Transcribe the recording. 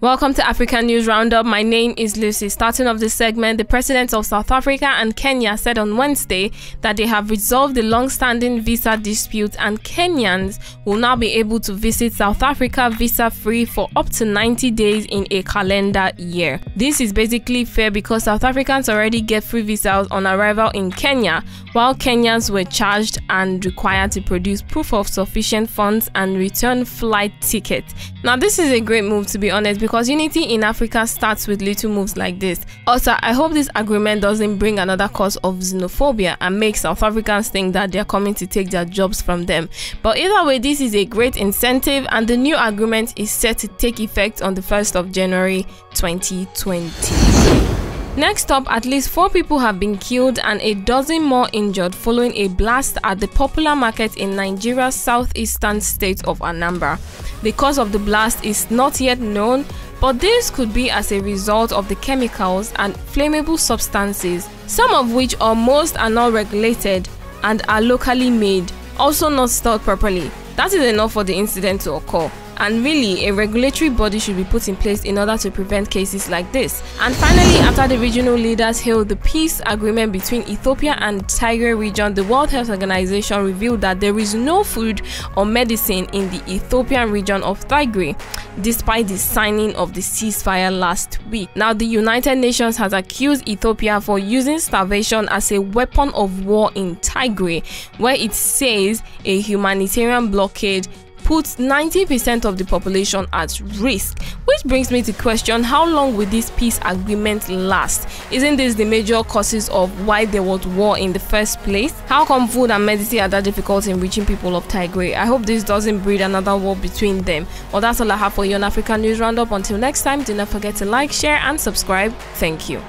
Welcome to African News Roundup. My name is Lucy. Starting off this segment, the presidents of South Africa and Kenya said on Wednesday that they have resolved the long-standing visa dispute and Kenyans will now be able to visit South Africa visa-free for up to 90 days in a calendar year. This is basically fair because South Africans already get free visas on arrival in Kenya, while Kenyans were charged and required to produce proof of sufficient funds and return flight tickets. Now, this is a great move to be honest because unity in Africa starts with little moves like this. Also, I hope this agreement doesn't bring another cause of xenophobia and make South Africans think that they're coming to take their jobs from them. But either way, this is a great incentive and the new agreement is set to take effect on the 1st of January 2020. Next up, at least four people have been killed and a dozen more injured following a blast at the popular market in Nigeria's southeastern state of Anambra. The cause of the blast is not yet known, but this could be as a result of the chemicals and flammable substances, some of which or most are not regulated and are locally made, also not stored properly. That is enough for the incident to occur and really a regulatory body should be put in place in order to prevent cases like this. And finally, after the regional leaders hailed the peace agreement between Ethiopia and Tigray region, the World Health Organization revealed that there is no food or medicine in the Ethiopian region of Tigray, despite the signing of the ceasefire last week. Now, the United Nations has accused Ethiopia for using starvation as a weapon of war in Tigray, where it says a humanitarian blockade puts 90% of the population at risk. Which brings me to question how long will this peace agreement last? Isn't this the major causes of why there was war in the first place? How come food and medicine are that difficult in reaching people of Tigray? I hope this doesn't breed another war between them. Well, that's all I have for you on African News Roundup. Until next time, do not forget to like, share, and subscribe. Thank you.